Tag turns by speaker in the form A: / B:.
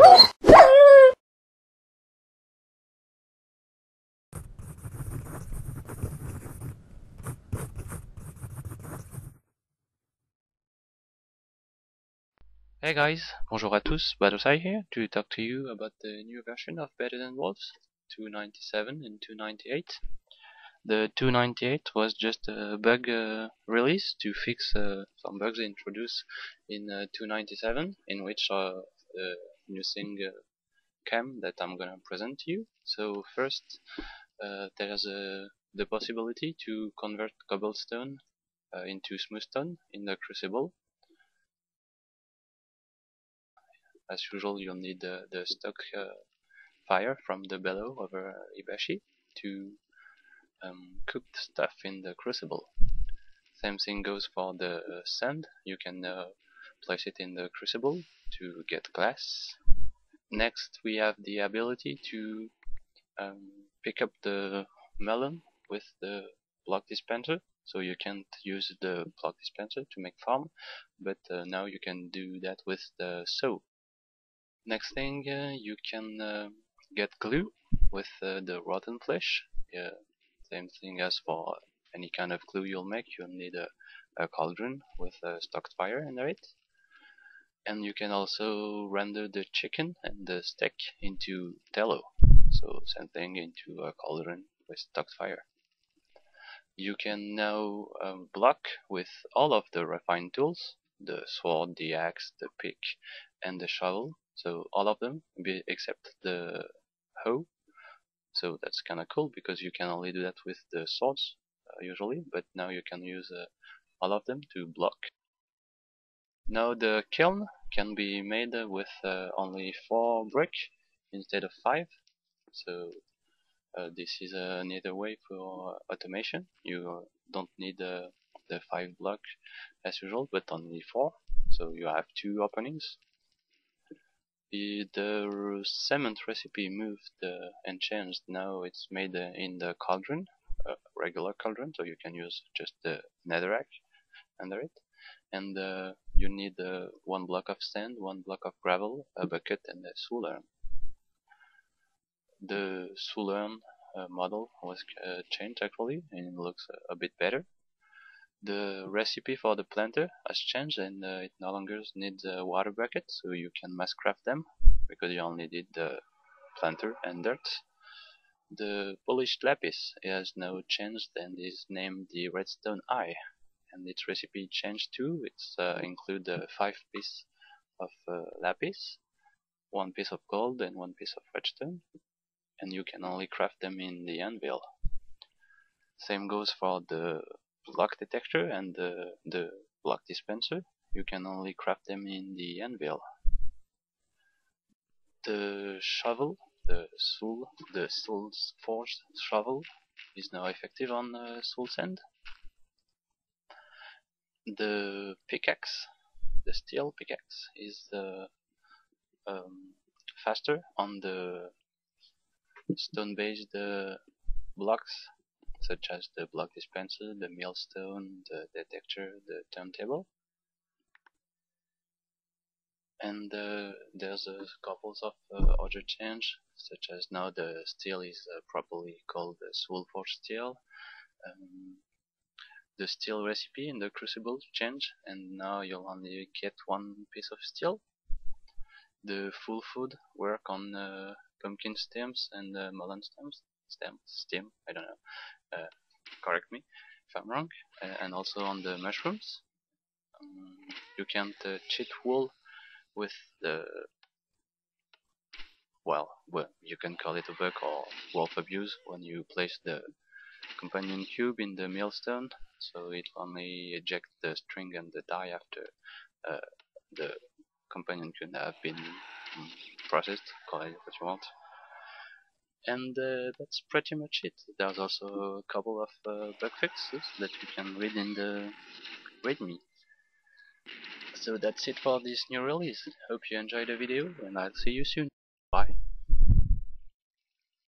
A: Hey guys, bonjour à tous, Battosay here to talk to you about the new version of Better Than Wolves 297 and 298. The 298 was just a bug uh, release to fix uh, some bugs introduced in uh, 297 in which are the uh, cam that I'm gonna present to you. So first uh, there's uh, the possibility to convert cobblestone into smooth stone in the crucible as usual you'll need the, stock uh, fire from the bellow over hibachi to um, cook the stuff in the crucible. Same thing goes for the uh, sand, you can uh, place it in the crucible to get glass. Next we have the ability to um, pick up the melon with the block dispenser so you can't use the block dispenser to make farm but uh, now you can do that with the saw Next thing, uh, you can uh, get glue with uh, the rotten flesh. Yeah, same thing as for any kind of glue you'll make, you'll need a, a cauldron with a stocked fire under it. And you can also render the chicken and the steak into tallow. So same thing into a cauldron with stocked fire. You can now um, block with all of the refined tools, the sword, the axe, the pick, and the shovel so all of them except the hoe so that's kinda cool because you can only do that with the swords uh, usually but now you can use uh, all of them to block now the kiln can be made with uh, only 4 brick instead of 5 so uh, this is another way for automation you don't need the 5 block as usual but only 4 so you have two openings the cement recipe moved uh, and changed. Now it's made in the cauldron, regular cauldron, so you can use just the netherrack under it. And uh, you need uh, one block of sand, one block of gravel, a bucket, and a soul urn. The soul urn uh, model was uh, changed actually, and it looks a bit better the recipe for the planter has changed and uh, it no longer needs a water bucket so you can mass craft them because you only need the planter and dirt. The polished lapis has now changed and is named the redstone eye and its recipe changed too. It's uh, include uh, 5 piece of lapis, 1 piece of gold and 1 piece of redstone and you can only craft them in the anvil. Same goes for the block detector and the, the block dispenser. You can only craft them in the anvil. The shovel, the soul, the soul's forged shovel, is now effective on uh, soul sand. The pickaxe, the steel pickaxe, is uh, um, faster on the stone-based uh, blocks such as the block dispenser, the millstone, the detector, the turntable. And uh, there's a couple of uh, other change, such as now the steel is uh, properly called the Soulforge steel. Um, the steel recipe in the crucible change, and now you'll only get one piece of steel. The full food work on uh, pumpkin stems and uh, melon stems, stem, stem, I don't know, uh, correct me if I'm wrong, uh, and also on the mushrooms. Um, you can't uh, cheat wool with the well, well, you can call it a bug or wolf abuse when you place the companion cube in the millstone, so it only ejects the string and the dye after uh, the companion cube have been um, processed, call it what you want and uh, that's pretty much it. There's also a couple of uh, bug fixes that you can read in the readme. So that's it for this new release. Hope you enjoyed the video and I'll see you soon. Bye.